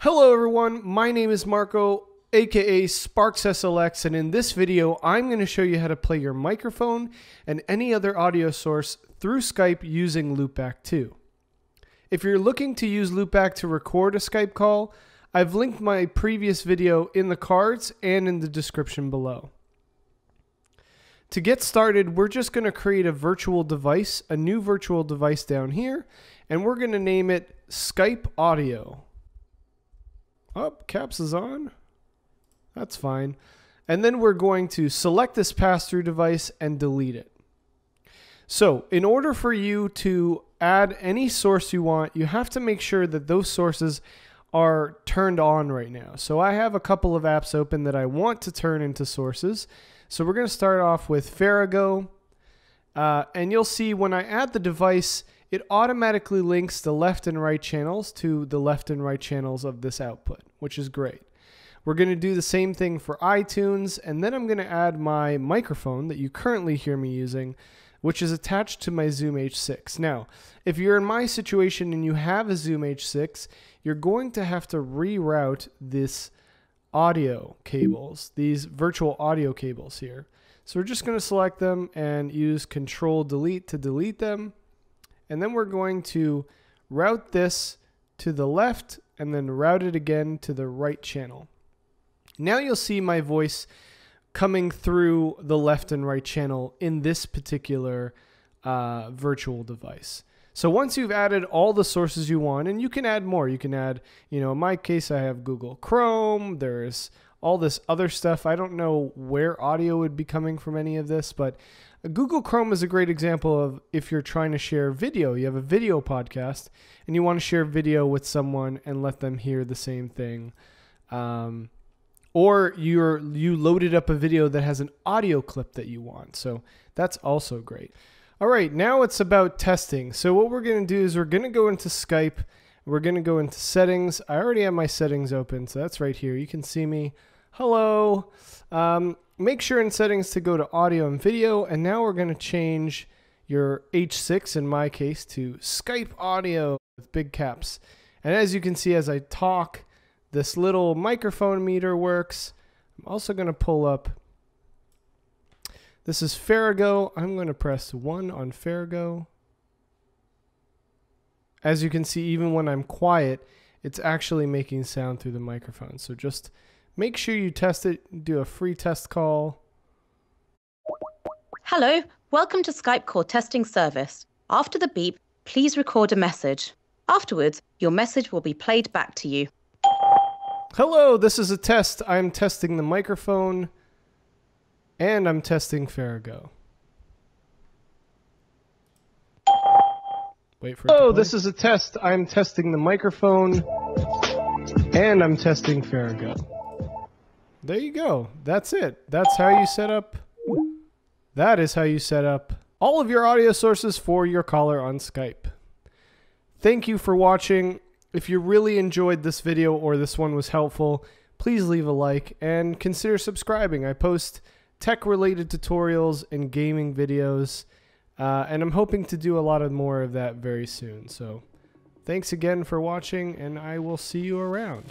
Hello everyone, my name is Marco, aka SparxSLX, and in this video I'm going to show you how to play your microphone and any other audio source through Skype using Loopback 2. If you're looking to use Loopback to record a Skype call, I've linked my previous video in the cards and in the description below. To get started, we're just going to create a virtual device, a new virtual device down here, and we're going to name it Skype Audio. Up, oh, caps is on. That's fine. And then we're going to select this pass-through device and delete it. So in order for you to add any source you want, you have to make sure that those sources are turned on right now. So I have a couple of apps open that I want to turn into sources. So we're going to start off with Farrago. Uh, and you'll see when I add the device, it automatically links the left and right channels to the left and right channels of this output, which is great. We're going to do the same thing for iTunes, and then I'm going to add my microphone that you currently hear me using, which is attached to my Zoom H6. Now, if you're in my situation and you have a Zoom H6, you're going to have to reroute this audio cables, these virtual audio cables here. So we're just going to select them and use Control Delete to delete them. And then we're going to route this to the left and then route it again to the right channel. Now you'll see my voice coming through the left and right channel in this particular uh, virtual device. So once you've added all the sources you want, and you can add more, you can add, you know, in my case, I have Google Chrome, there's all this other stuff. I don't know where audio would be coming from any of this, but Google Chrome is a great example of if you're trying to share video, you have a video podcast and you want to share video with someone and let them hear the same thing. Um, or you're you loaded up a video that has an audio clip that you want. So that's also great. All right, now it's about testing. So what we're going to do is we're going to go into Skype. We're going to go into settings. I already have my settings open, so that's right here. You can see me. Hello. Um, make sure in settings to go to audio and video. And now we're going to change your H6, in my case, to Skype audio with big caps. And as you can see, as I talk, this little microphone meter works. I'm also going to pull up. This is Farrago. I'm going to press 1 on Farrago. As you can see, even when I'm quiet, it's actually making sound through the microphone. So just Make sure you test it, do a free test call. Hello, welcome to Skype call testing service. After the beep, please record a message. Afterwards, your message will be played back to you. Hello, this is a test. I'm testing the microphone and I'm testing Farrago. Wait for Oh, this is a test. I'm testing the microphone and I'm testing Farrago. There you go. That's it. That's how you set up. That is how you set up all of your audio sources for your caller on Skype. Thank you for watching. If you really enjoyed this video or this one was helpful, please leave a like and consider subscribing. I post tech related tutorials and gaming videos, uh, and I'm hoping to do a lot of more of that very soon. So thanks again for watching, and I will see you around.